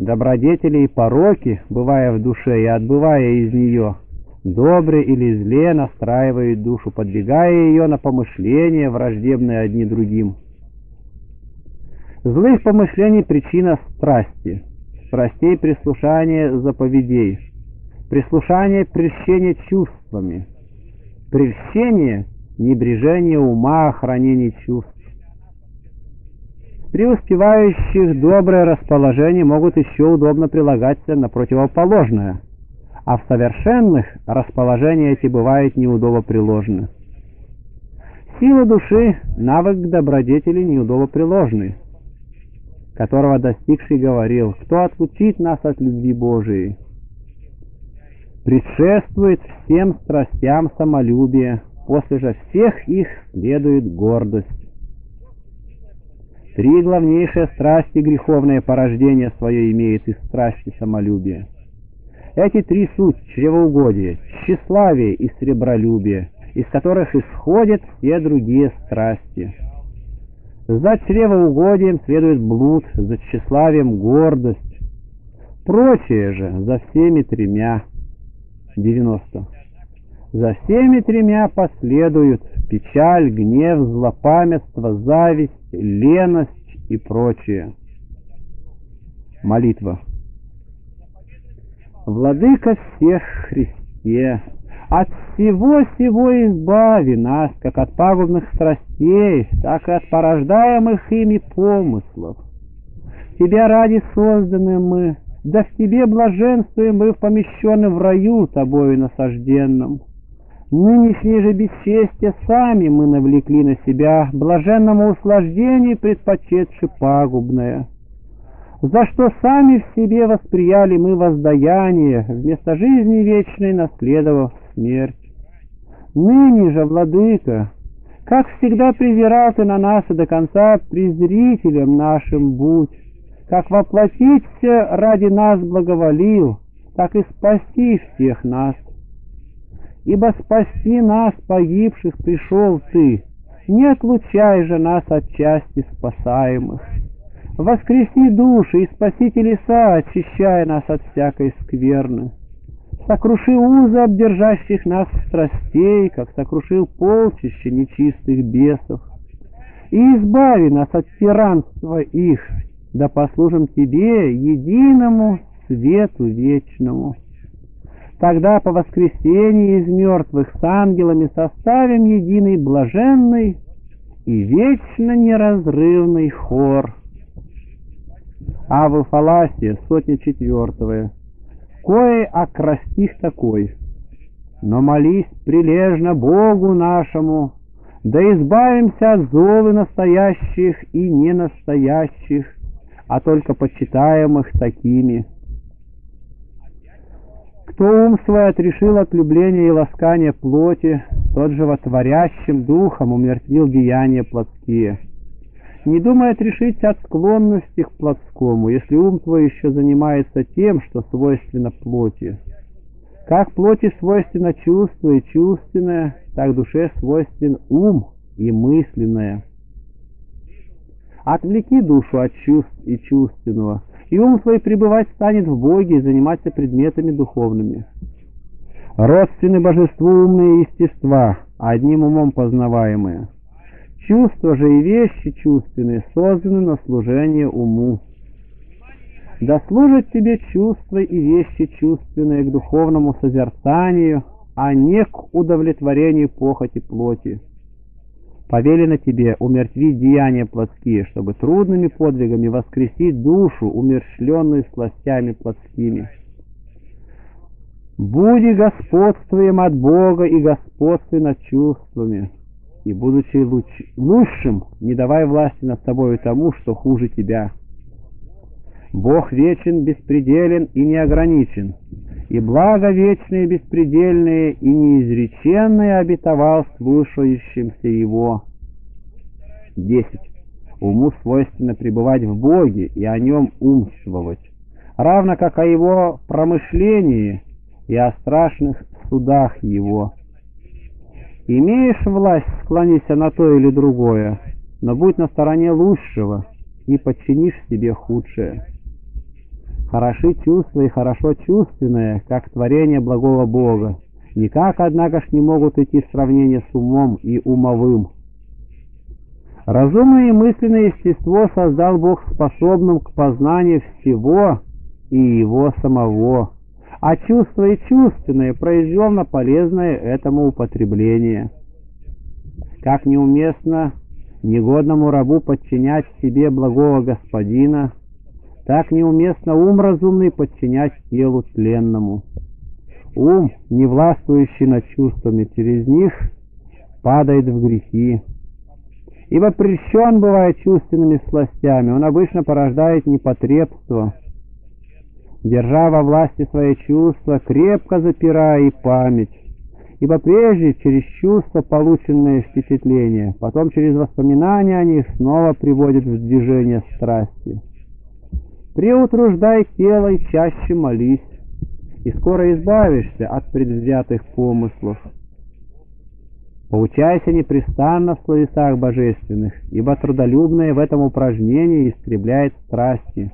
добродетели и пороки, бывая в душе и отбывая из нее, добре или зле настраивают душу, подвигая ее на помышления, враждебные одни другим. Злых помышлений причина страсти, страстей прислушание заповедей, прислушание прельщение чувствами, прельщение небрежение ума, хранение чувств. При успевающих доброе расположение могут еще удобно прилагаться на противоположное, а в совершенных расположения эти бывают неудобно приложены. Сила души — навык добродетели неудобно приложенный, которого достигший говорил, кто отлучит нас от любви Божией. Предшествует всем страстям самолюбие, после же всех их следует гордость. Три главнейшие страсти греховное порождение свое имеет из страсти самолюбия. Эти три суть — чревоугодие, тщеславие и сребролюбие, из которых исходят все другие страсти. За чревоугодием следует блуд, за тщеславием — гордость. Прочее же за всеми тремя — 90. За всеми тремя последуют печаль, гнев, злопамятство, зависть, леность и прочее. Молитва. Владыка всех Христе, от всего сего избави нас, как от пагубных страстей, так и от порождаемых ими помыслов. Тебя ради созданы мы, да в Тебе блаженствуем мы, помещены в раю Тобою насажденном. Нынешнее же бесчестие сами мы навлекли на себя, блаженному услаждению предпочетши пагубное. За что сами в себе восприяли мы воздаяние, вместо жизни вечной наследовав смерть. Ныне же, владыка, как всегда презирал ты на нас и до конца презрителем нашим будь, как воплотиться ради нас благоволил, так и спаси всех нас ибо спасти нас, погибших, пришел Ты. Не отлучай же нас от части спасаемых. Воскреси души и спаси телеса, очищая нас от всякой скверны. Сокруши узы обдержащих нас страстей, как сокрушил полчище нечистых бесов. И избави нас от тиранства их, да послужим Тебе, единому свету вечному. Тогда по воскресении из мертвых с ангелами составим единый блаженный и вечно неразрывный хор. Авы Фаласия, сотня четвертая. Кое окрастих такой. Но молись прилежно Богу нашему, да избавимся от золы настоящих и ненастоящих, а только почитаемых такими — кто ум свой отрешил от любления и ласкания плоти, тот же творящим духом умертвил деяния плотские. Не думай отрешиться от склонности к плотскому, если ум твой еще занимается тем, что свойственно плоти. Как плоти свойственно чувство и чувственное, так душе свойствен ум и мысленное. Отвлеки душу от чувств и чувственного, и ум свой пребывать станет в Боге и заниматься предметами духовными. Родственны божеству умные естества, одним умом познаваемые. Чувства же и вещи чувственные созданы на служение уму. Да служат тебе чувства и вещи чувственные к духовному созерцанию, а не к удовлетворению похоти плоти повелено тебе умертвить деяния плотские, чтобы трудными подвигами воскресить душу, умерщвленную сластями плотскими. Буди господствуем от Бога и господствуй над чувствами, и, будучи луч... лучшим, не давай власти над собой тому, что хуже тебя. Бог вечен, беспределен и неограничен, и благо вечное, беспредельное и неизреченное обетовал слушающимся Его. 10. Уму свойственно пребывать в Боге и о Нем умствовать, равно как о Его промышлении и о страшных судах Его. Имеешь власть, склониться на то или другое, но будь на стороне лучшего и подчинишь себе худшее. Хороши чувства и хорошо чувственное, как творение благого Бога. Никак, однако ж, не могут идти в сравнение с умом и умовым. Разумное и мысленное естество создал Бог способным к познанию всего и его самого, а чувство и чувственное произвел на полезное этому употребление. Как неуместно негодному рабу подчинять себе благого господина, так неуместно ум разумный подчинять телу тленному. Ум, не властвующий над чувствами через них, падает в грехи. Ибо прельщен бывает чувственными сластями, он обычно порождает непотребство. Держа во власти свои чувства, крепко запирая и память, ибо прежде через чувства полученные впечатления, потом через воспоминания о них снова приводят в движение страсти. Преутруждай тело и чаще молись, и скоро избавишься от предвзятых помыслов. Поучайся непрестанно в словесах божественных, ибо трудолюбное в этом упражнении истребляет страсти.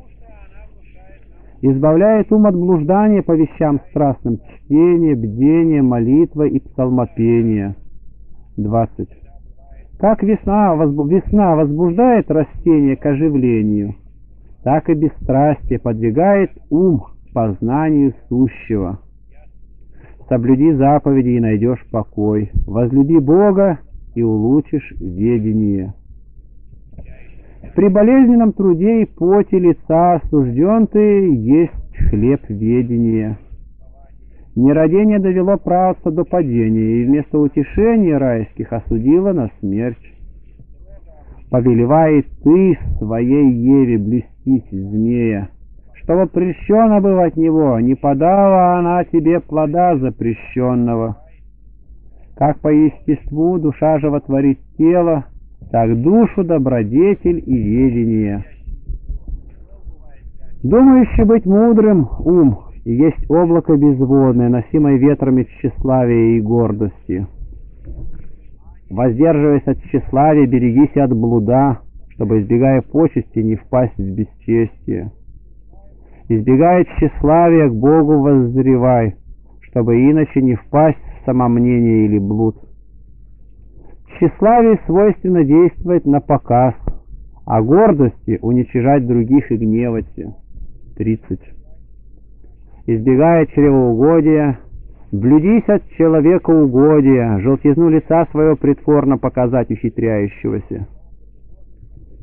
Избавляет ум от блуждания по вещам страстным, чтения, бдения, молитва и псалмопения. 20. Как весна, возбу... весна возбуждает растение к оживлению, так и бесстрастие подвигает ум к познанию сущего. Соблюди заповеди и найдешь покой. Возлюби Бога и улучшишь ведение. При болезненном труде и поте лица осужден ты есть хлеб ведения. Нерадение довело правца до падения, и вместо утешения райских осудило на смерть. Повелевает ты своей Еве блестить змея, чтобы прещено было от него, не подала она тебе плода запрещенного. Как по естеству душа животворит тело, так душу добродетель и ведение. Думающий быть мудрым ум и есть облако безводное, носимое ветрами тщеславия и гордости. Воздерживаясь от тщеславия, берегись от блуда, чтобы, избегая почести, не впасть в бесчестие. Избегая тщеславия, к Богу воззревай, чтобы иначе не впасть в самомнение или блуд. Тщеславие свойственно действовать на показ, а гордости уничижать других и гневаться. 30. Избегая чревоугодия, блюдись от человека угодия, желтизну лица свое притворно показать ухитряющегося.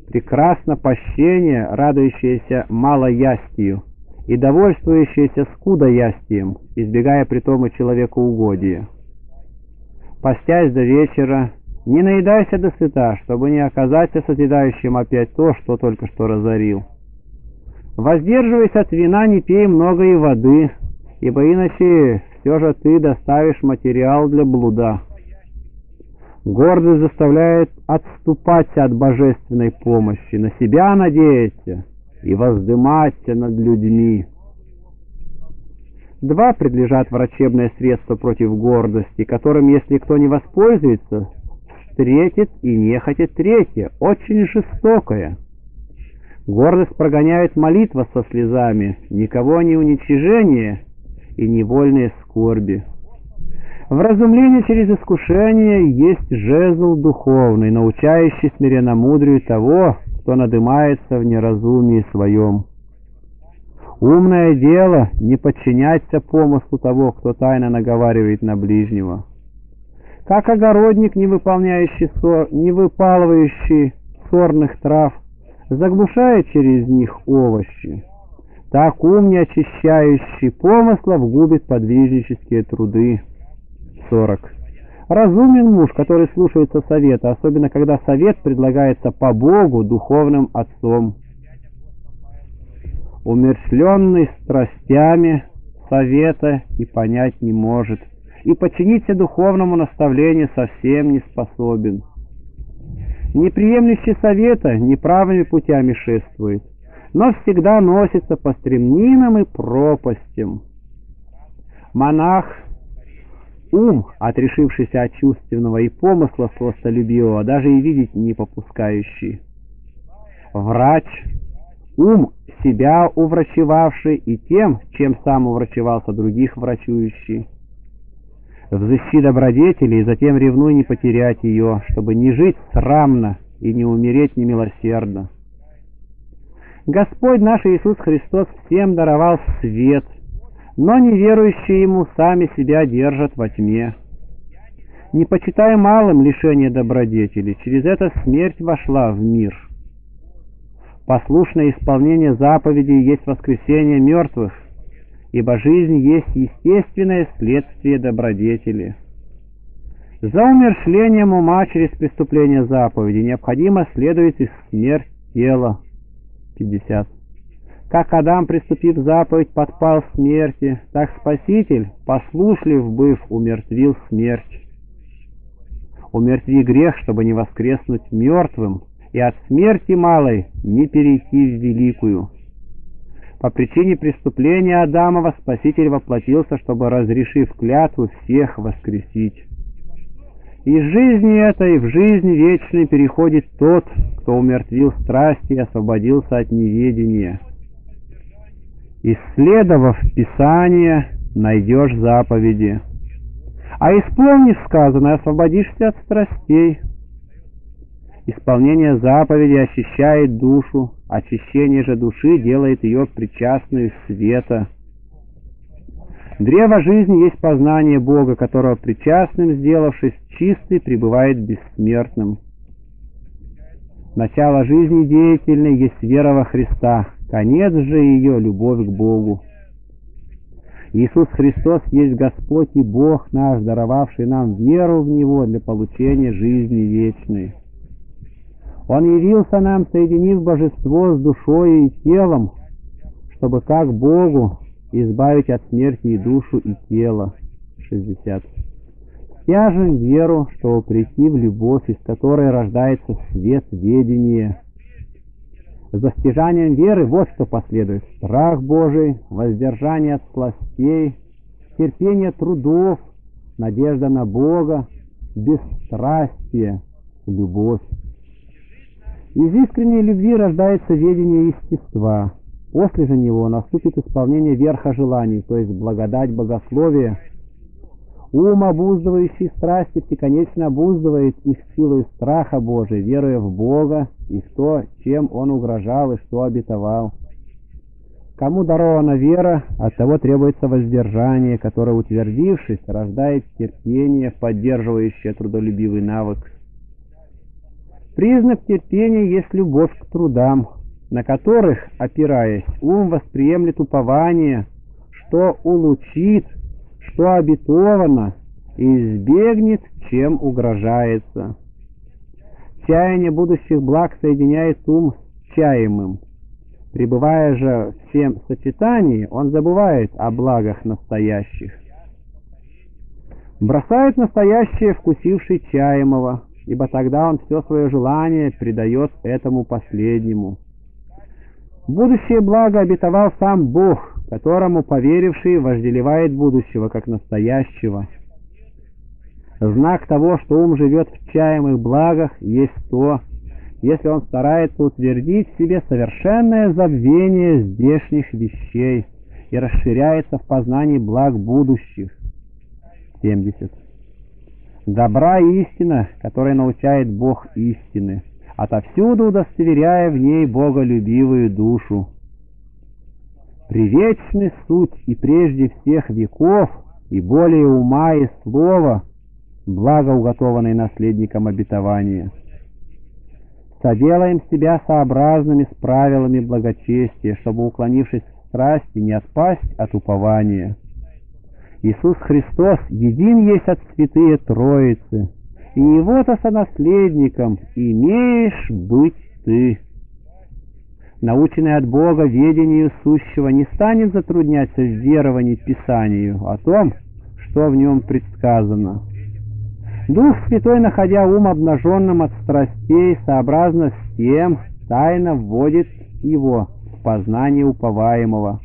Прекрасно пощение, радующееся малоястию, и довольствующиеся скудоястием, избегая притом и человекоугодия. Постясь до вечера, не наедайся до сыта, чтобы не оказаться созидающим опять то, что только что разорил. Воздерживаясь от вина, не пей много и воды, ибо иначе все же ты доставишь материал для блуда. Гордость заставляет отступать от божественной помощи, на себя надеяться и воздыматься над людьми. Два предлежат врачебное средство против гордости, которым, если кто не воспользуется, встретит и не хотит третье, очень жестокое. Гордость прогоняет молитва со слезами, никого не уничижение и невольные скорби. Вразумление через искушение есть жезл духовный, научающий смиренно-мудрию того, кто надымается в неразумии своем. Умное дело не подчиняться помыслу того, кто тайно наговаривает на ближнего. Как огородник, не выполняющий сор, не выпалывающий сорных трав, заглушает через них овощи, так ум, не очищающий помыслов, губит подвижнические труды. 40. Разумен муж, который слушается совета, особенно когда совет предлагается по Богу, духовным отцом. Умершленный страстями совета и понять не может, и подчиниться духовному наставлению совсем не способен. Неприемлющий совета неправыми путями шествует, но всегда носится по стремнинам и пропастям. Монах Ум, отрешившийся от чувственного и помысла сластолюбивого, даже и видеть не попускающий. Врач, ум, себя уврачевавший и тем, чем сам уврачевался других врачующий. Взыщи добродетели и затем ревнуй не потерять ее, чтобы не жить срамно и не умереть немилосердно. Господь наш Иисус Христос всем даровал свет, но неверующие Ему сами себя держат во тьме. Не почитая малым лишение добродетели, через это смерть вошла в мир. Послушное исполнение заповедей есть воскресение мертвых, ибо жизнь есть естественное следствие добродетели. За умершлением ума через преступление заповеди необходимо следует и смерть тела. 50. Как Адам, приступив заповедь, подпал смерти, так Спаситель, послушлив быв, умертвил смерть. Умертви грех, чтобы не воскреснуть мертвым, и от смерти малой не перейти в великую. По причине преступления Адамова Спаситель воплотился, чтобы, разрешив клятву, всех воскресить. Из жизни этой в жизнь вечной переходит тот, кто умертвил страсти и освободился от неведения. Исследовав Писание, найдешь заповеди. А исполнив сказанное, освободишься от страстей. Исполнение заповеди очищает душу, очищение же души делает ее причастной света. Древо жизни есть познание Бога, которого причастным, сделавшись чистый, пребывает бессмертным. Начало жизни деятельной есть вера во Христа, конец же ее — любовь к Богу. Иисус Христос есть Господь и Бог наш, даровавший нам веру в Него для получения жизни вечной. Он явился нам, соединив божество с душой и телом, чтобы как Богу избавить от смерти и душу, и тело. 60. Стяжем веру, чтобы прийти в любовь, из которой рождается свет ведения. За стяжанием веры вот что последует. Страх Божий, воздержание от сластей, терпение трудов, надежда на Бога, бесстрастие, любовь. Из искренней любви рождается ведение естества. После же него наступит исполнение верха желаний, то есть благодать богословия. Ум, обуздывающий страсти, всеконечно обуздывает их силой страха Божия, веруя в Бога и в то, чем Он угрожал и что обетовал. Кому дарована вера, от того требуется воздержание, которое, утвердившись, рождает терпение, поддерживающее трудолюбивый навык. Признак терпения есть любовь к трудам, на которых, опираясь, ум восприемлет упование, что улучит, что обетовано, избегнет, чем угрожается. Чаяние будущих благ соединяет ум с чаемым. Пребывая же в всем сочетании, он забывает о благах настоящих. Бросает настоящее, вкусивший чаемого, ибо тогда он все свое желание придает этому последнему. Будущее благо обетовал сам Бог, которому поверивший вожделевает будущего как настоящего. Знак того, что ум живет в чаемых благах, есть то, если он старается утвердить в себе совершенное забвение здешних вещей и расширяется в познании благ будущих. 70 добра истина, которой научает Бог истины, отовсюду удостоверяя в ней боголюбивую душу. Привечны суть и прежде всех веков, и более ума и слова, благо уготованной наследникам обетования. Соделаем себя сообразными с правилами благочестия, чтобы, уклонившись в страсти, не отпасть от упования. Иисус Христос един есть от святые Троицы, и его-то сонаследником имеешь быть ты. Наученный от Бога ведению сущего не станет затрудняться в веровании Писанию о том, что в нем предсказано. Дух Святой, находя ум обнаженным от страстей, сообразно с тем, тайно вводит его в познание уповаемого.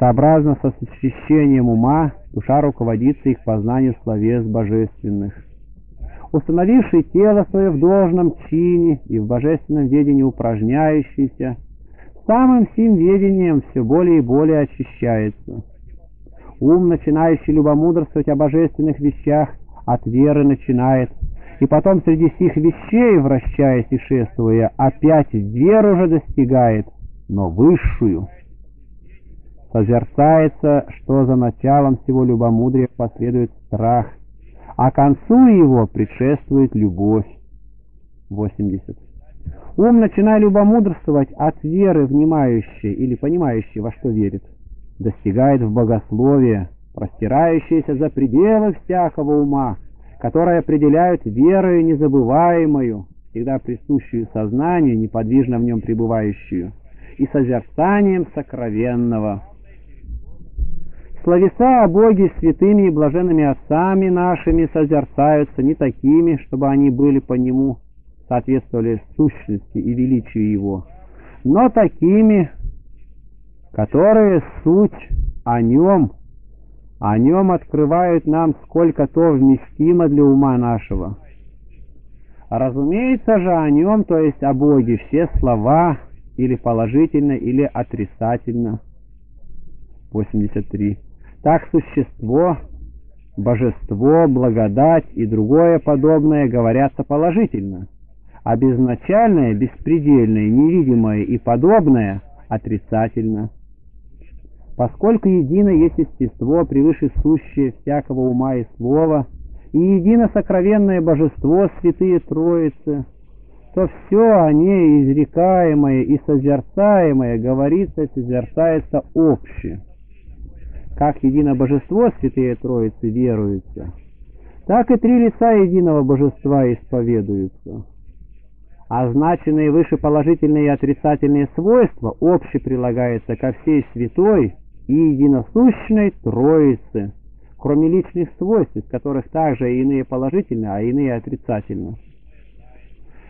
Сообразно со освящением ума, душа руководится их познанию словес божественных. Установивший тело свое в должном чине и в божественном ведении упражняющийся, самым сим ведением все более и более очищается. Ум, начинающий любомудрствовать о божественных вещах, от веры начинает, и потом среди сих вещей, вращаясь и шествуя, опять веру же достигает, но высшую. Созерцается, что за началом всего любомудрия последует страх, а концу его предшествует любовь. 80. Ум, начиная любомудрствовать от веры, внимающей или понимающей, во что верит, достигает в богословие, простирающееся за пределы всякого ума, которое определяют верою незабываемую, всегда присущую сознанию, неподвижно в нем пребывающую, и созерцанием сокровенного. Словеса о Боге святыми и блаженными отцами нашими созерцаются не такими, чтобы они были по Нему, соответствовали сущности и величию Его, но такими, которые суть о Нем, о Нем открывают нам сколько-то вместимо для ума нашего. Разумеется же о Нем, то есть о Боге, все слова или положительно, или отрицательно. 83. Так существо, божество, благодать и другое подобное говорятся положительно, а безначальное, беспредельное, невидимое и подобное отрицательно. Поскольку едино есть естество, превыше сущее всякого ума и слова, и едино сокровенное божество святые Троицы, то все о ней изрекаемое и созерцаемое говорится и созерцается общее как едино божество святые Троицы веруются, так и три лица единого божества исповедуются. Означенные выше положительные и отрицательные свойства обще прилагаются ко всей святой и единосущной Троице, кроме личных свойств, из которых также иные положительные, а иные отрицательные.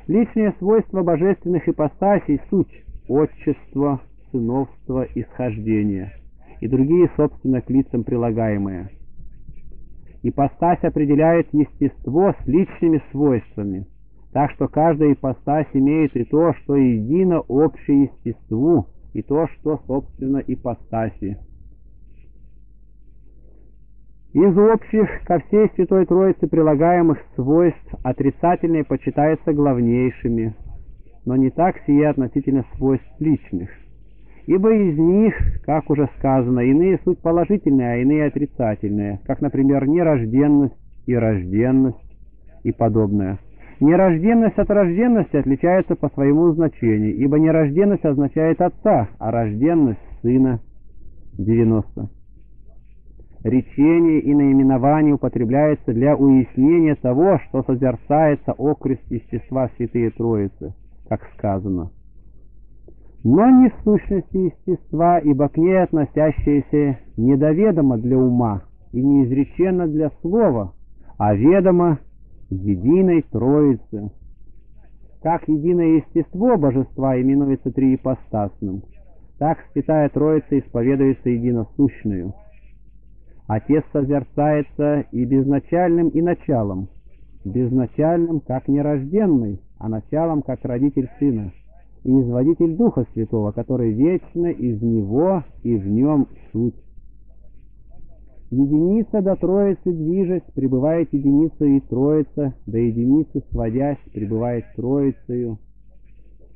Личные свойства божественных ипостасей – суть, отчество, сыновство, исхождение – и другие, собственно, к лицам прилагаемые. Ипостась определяет естество с личными свойствами, так что каждая ипостась имеет и то, что едино общее естеству, и то, что, собственно, ипостаси. Из общих ко всей Святой Троице прилагаемых свойств отрицательные почитаются главнейшими, но не так сие относительно свойств личных – Ибо из них, как уже сказано, иные суть положительные, а иные отрицательные, как, например, нерожденность и рожденность и подобное. Нерожденность от рожденности отличается по своему значению, ибо нерожденность означает отца, а рожденность – сына. 90. Речение и наименование употребляется для уяснения того, что созерцается окрест естества Святые Троицы, как сказано но не сущности естества, ибо к ней относящееся недоведомо для ума и неизреченно для слова, а ведомо единой Троице. Как единое естество божества именуется триипостасным, так Святая Троица исповедуется единосущную. Отец созерцается и безначальным, и началом, безначальным, как нерожденный, а началом, как родитель сына и изводитель Духа Святого, который вечно из Него и в Нем суть. Единица до Троицы движась, пребывает единица и Троица, до единицы сводясь, пребывает Троицею.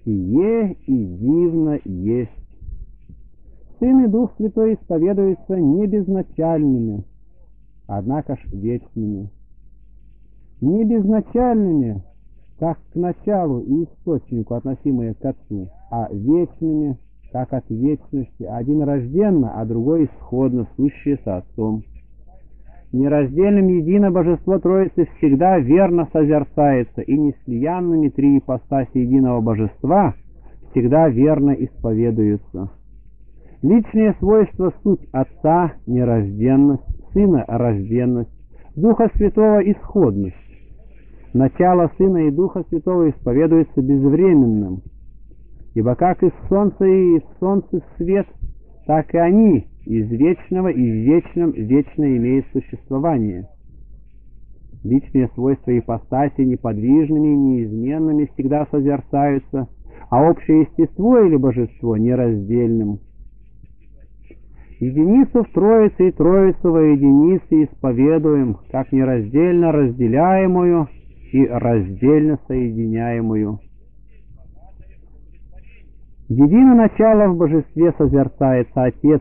Сие и дивно есть. Сын и Дух Святой исповедуются не безначальными, однако ж вечными. Не безначальными, как к началу и источнику, относимые к Отцу, а вечными, как от вечности, один рожденно, а другой исходно, сущие со Отцом. Нераздельным едино Божество Троицы всегда верно созерцается, и неслиянными три ипостаси единого Божества всегда верно исповедуются. Личные свойства — суть Отца — нерожденность, Сына — рожденность, Духа Святого — исходность, начало Сына и Духа Святого исповедуется безвременным, ибо как из солнца и из солнца свет, так и они из вечного и в вечном вечно имеют существование. Личные свойства ипостаси неподвижными и неизменными всегда созерцаются, а общее естество или божество нераздельным. Единицу в Троице и Троицу во единице исповедуем, как нераздельно разделяемую и раздельно соединяемую. Едино начало в божестве созерцается Отец,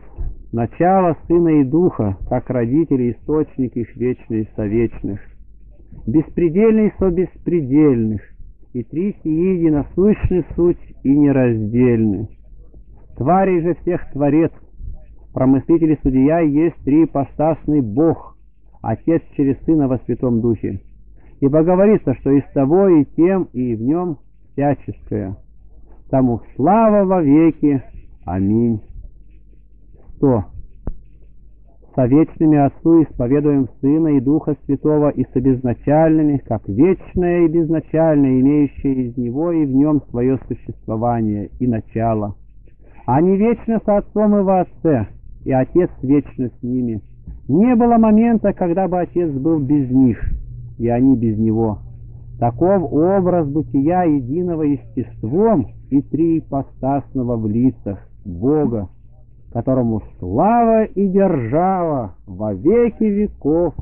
начало Сына и Духа, как родители, источник их вечный совечных, беспредельный со беспредельных, и три сии единосущны суть и нераздельны. Тварей же всех Творец, промыслитель и судья есть три ипостасный Бог, Отец через Сына во Святом Духе. Ибо говорится, что из того и тем, и в нем всяческое. Тому слава во веки. Аминь. 100. Со вечными Отцу исповедуем Сына и Духа Святого и с обезначальными, как вечное и безначальное, имеющее из Него и в Нем свое существование и начало. Они вечно со Отцом и во Отце, и Отец вечно с ними. Не было момента, когда бы Отец был без них, и они без Него. Таков образ бытия единого естеством и триипостасного в лицах Бога, которому слава и держава во веки веков.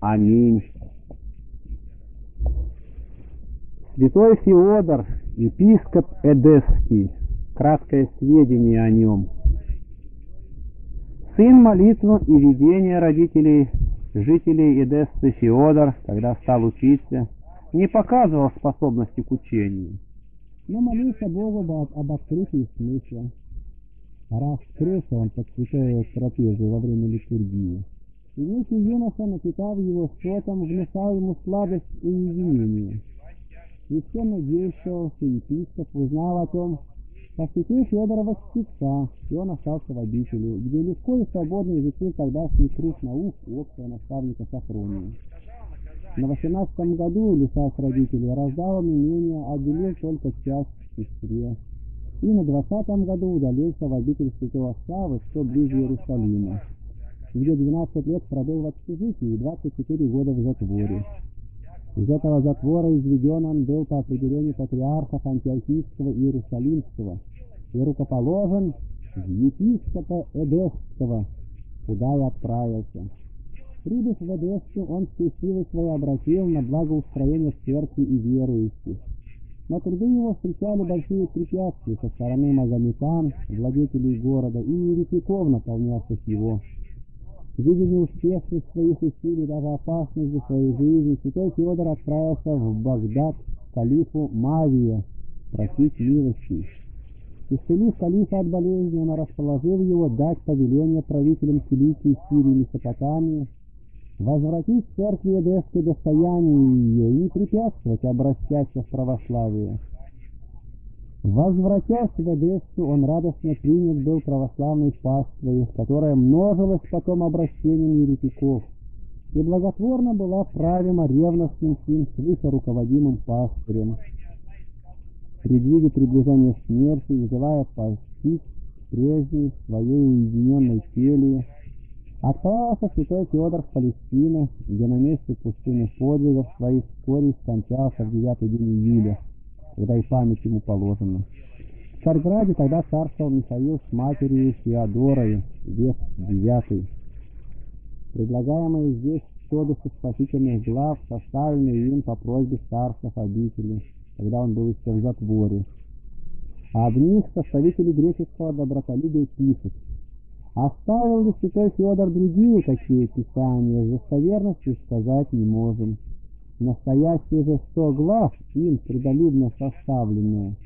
Аминь. Святой Феодор, епископ Эдесский, краткое сведение о нем. Сын молитву и видения родителей, жителей Эдессы Феодор, когда стал учиться, не показывал способности к учению, но молился Богу об открытии смысла. Раз скрылся он под святой трапезой во время литургии. И некий юноша, напитав его сотом, внушал ему сладость и уединение. Священно действовался епископ, узнал о том, посетил Федорова чтеца, и он остался в обители, где легко и свободно изучил тогдашний круг наук у общего наставника Сафрония. На восемнадцатом году, лишась родителей, раздал имение, отделил только часть сестре и на двадцатом году удалился в обитель Святого Савы, что ближе Иерусалима, где 12 лет пробыл в общежитии и 24 года в затворе. Из этого затвора изведен он был по определению патриархов Антиохийского и Иерусалимского и рукоположен в епископа Эдесского, куда и отправился. Прибыв в Эдессу, он все силы свои обратил на благоустроение церкви и верующих. На труды его встречали большие препятствия со стороны магометан, владетелей города и еретиков, наполнявших его. Видя неуспешность своих усилий, даже опасность для своей жизни, святой Федор отправился в Багдад к калифу Мавия просить милости. Исцелив калифа от болезни, он расположил его дать повеление правителям Киликии, Сирии и Месопотамии, возвратить церкви Эдесской достояние ее и не препятствовать обращаться в православие. Возвратясь в Эдессу, он радостно принят был православной паствой, которая множилась потом обращением еретиков, и благотворно была правима ревностным сим свыше руководимым пастырем. Предвидя приближение смерти и желая постичь прежней своей уединенной теле, Отправился святой Федор в Палестину, где на месте пустынных подвигов своих вскоре скончался в девятый день июля, когда и память ему положена. В Царьграде тогда царствовал Михаил с матерью Феодорой, век девятый. Предлагаемые здесь кодексы спасительных глав, составленные им по просьбе старцев обители, когда он был еще в затворе. А об них составители греческого добротолюбия пишут – Оставил ли святой Федор другие какие писания, с достоверностью сказать не можем. Настоящие же сто глав, им трудолюбно составленные,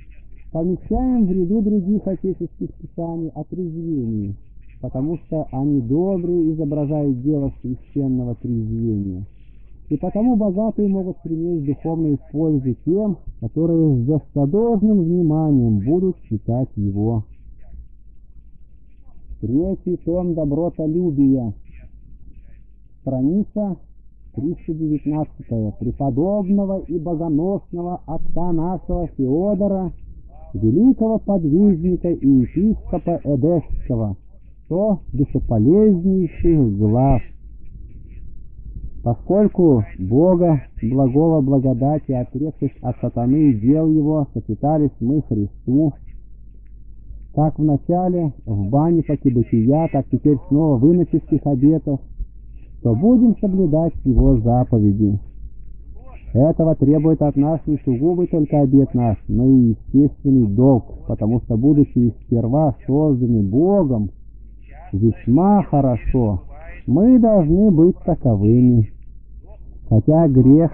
помещаем в ряду других отеческих писаний о трезвении, потому что они добрые изображают дело священного трезвения, и потому богатые могут принять духовную пользу тем, которые с достодожным вниманием будут читать его. Третий том «Добротолюбия». Страница 319 преподобного и богоносного отца нашего Феодора, великого подвижника и епископа Эдесского, сто душеполезнейших глав. Поскольку Бога, благого благодати, отрекшись от сатаны и дел его, сочетались мы Христу, как в начале, в бане поки бытия, так теперь снова в иноческих обетах, то будем соблюдать Его заповеди. Этого требует от нас не сугубый только обет наш, но и естественный долг, потому что, будучи сперва созданы Богом, весьма хорошо, мы должны быть таковыми. Хотя грех,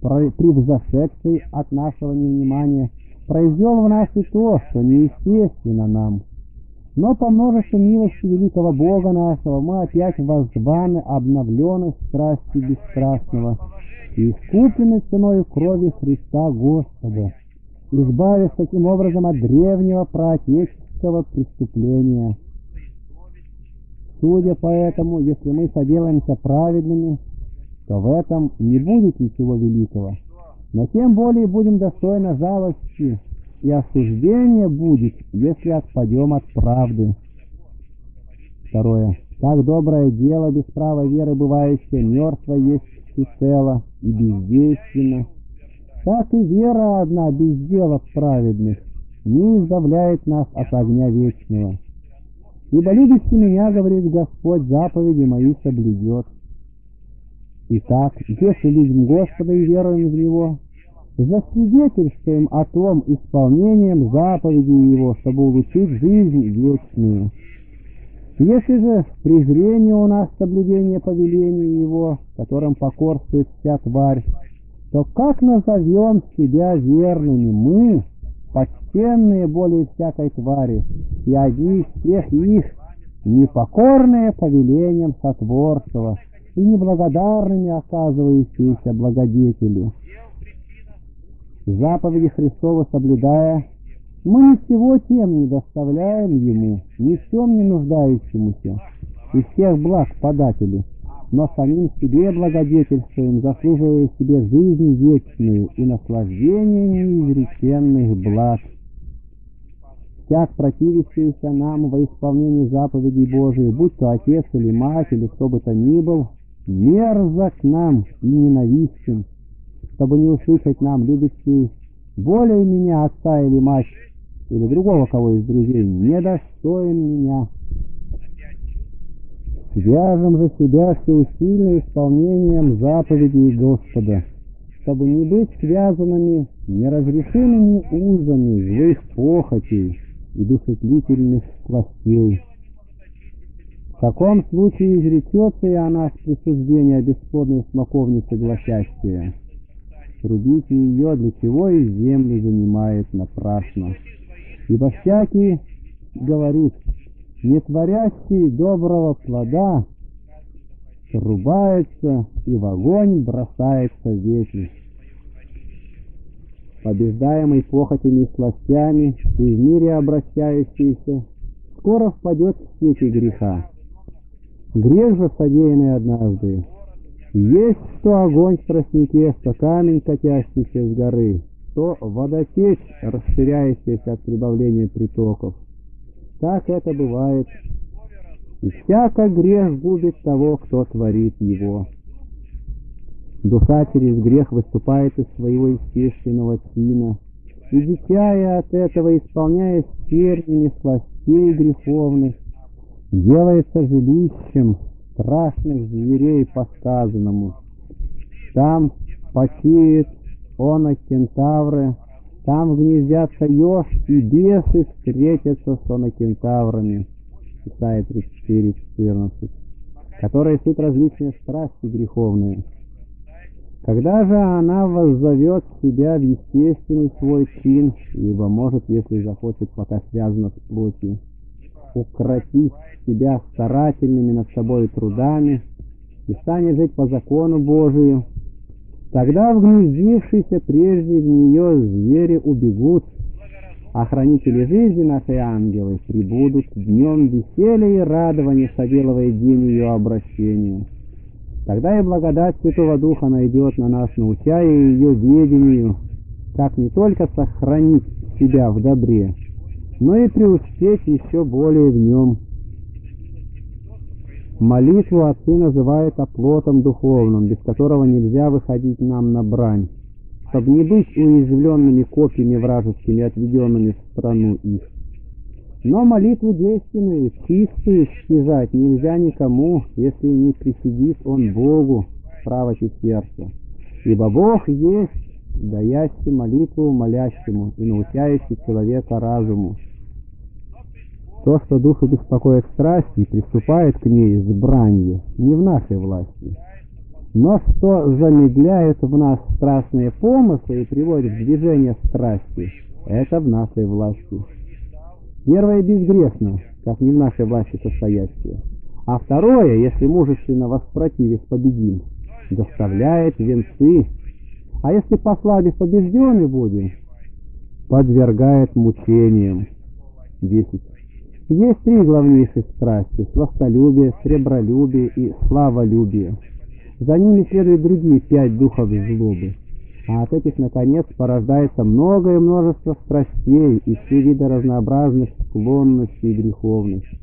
превзошедший от нашего невнимания, произвел в нас и то, что неестественно нам. Но по множеству милости великого Бога нашего мы опять воззваны обновлены страсти бесстрастного и искуплены ценой крови Христа Господа, избавив таким образом от древнего проотеческого преступления. Судя по этому, если мы соделаемся праведными, то в этом не будет ничего великого, но тем более будем достойны жалости, и осуждение будет, если отпадем от правды. Второе. Так доброе дело без права веры бывающее мертво есть всецело и бездейственно, так и вера одна без дела праведных не избавляет нас от огня вечного. Ибо любящий меня, говорит Господь, заповеди мои соблюдет. Итак, если любим Господа и веруем в Него, засвидетельствуем о том исполнением заповедей Его, чтобы улучшить жизнь вечную. Если же презрение у нас соблюдение повелений Его, которым покорствует вся тварь, то как назовем себя верными мы, почтенные более всякой твари, и одни из всех их, непокорные повелением сотворцева и неблагодарными оказывающиеся благодетели? Заповеди Христова соблюдая, мы ничего тем не доставляем Ему, ни в чем не нуждающемуся, и всех благ подателю, но самим себе благодетельствуем, заслуживая себе жизнь вечную и наслаждение неизреченных благ. Всяк противящийся нам во исполнении заповедей Божиих, будь то отец или мать, или кто бы то ни был, мерзок нам и ненавистен, чтобы не услышать нам, любящий более меня отца или мать, или другого кого из друзей, недостоин меня. Свяжем же себя всеусильно исполнением заповедей Господа, чтобы не быть связанными неразрешимыми узами злых похотей и душетлительных властей. В таком случае изречется и о нас присуждение бесплодной смоковницы гласящее. Рубите ее, для чего и землю занимает напрасно. Ибо всякий говорит, не творящий доброго плода, срубается и в огонь бросается ветер. Побеждаемый похотями и сластями и в мире обращающийся, скоро впадет в сети греха. Грех же, содеянный однажды, есть что огонь в тростнике, что камень, катящийся с горы, то водотечь, расширяющаяся от прибавления притоков. Так это бывает. И всяко грех губит того, кто творит его. Душа через грех выступает из своего естественного чина, и дитя от этого, исполняя терниями сластей греховных, делается жилищем страшных зверей по сказанному. Там почиет он кентавры, там гнездятся еж и бесы встретятся с онокентаврами. Исайя 34:14, которые суть различные страсти греховные. Когда же она воззовет себя в естественный свой чин, ибо может, если захочет, пока связана с плотью, укротить себя старательными над собой трудами и станет жить по закону Божию, Тогда вгнездившиеся прежде в нее звери убегут, а хранители жизни нашей ангелы прибудут днем веселья и радования, соделывая день ее обращения. Тогда и благодать Святого Духа найдет на нас, научая ее ведению, как не только сохранить себя в добре, но и преуспеть еще более в нем. Молитву отцы называют оплотом духовным, без которого нельзя выходить нам на брань, чтобы не быть уязвленными копьями вражескими, отведенными в страну их. Но молитву действенную, чистую стяжать нельзя никому, если не присидит он Богу в правоте сердца. Ибо Бог есть, даящий молитву молящему и научающий человека разуму. То, что душу беспокоит страсти и приступает к ней с бранью, не в нашей власти. Но что замедляет в нас страстные помыслы и приводит в движение страсти, это в нашей власти. Первое безгрешно, как не в нашей власти состоящее. А второе, если мужественно воспротивив победим, доставляет венцы. А если послабив побежденный будем, подвергает мучениям. 10. Есть три главнейших страсти – сластолюбие, сребролюбие и славолюбие. За ними следуют другие пять духов злобы. А от этих, наконец, порождается многое множество страстей и все виды разнообразных склонностей и греховностей.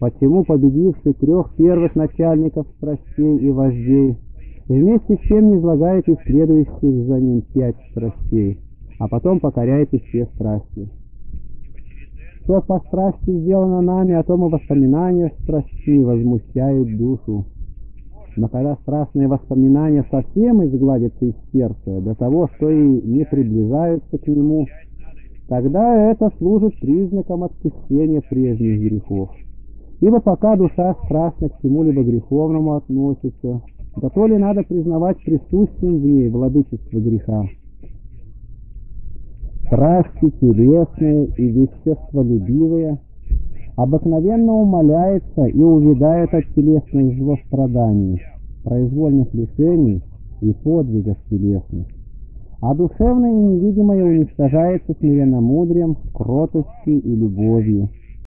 Почему победивший трех первых начальников страстей и вождей вместе с тем не излагает и следующих за ним пять страстей, а потом покоряет и все страсти? Что по страсти сделано нами, о том и воспоминания страсти возмущают душу. Но когда страстные воспоминания совсем изгладятся из сердца до того, что и не приближаются к нему, тогда это служит признаком отпущения прежних грехов. Ибо пока душа страстно к чему-либо греховному относится, да то ли надо признавать присущим в ней владычество греха. Страсти телесные и веществолюбивые обыкновенно умоляется и увядает от телесных злостраданий, произвольных лишений и подвигов телесных. А душевное и невидимое уничтожается смиренно мудрем, кротостью и любовью.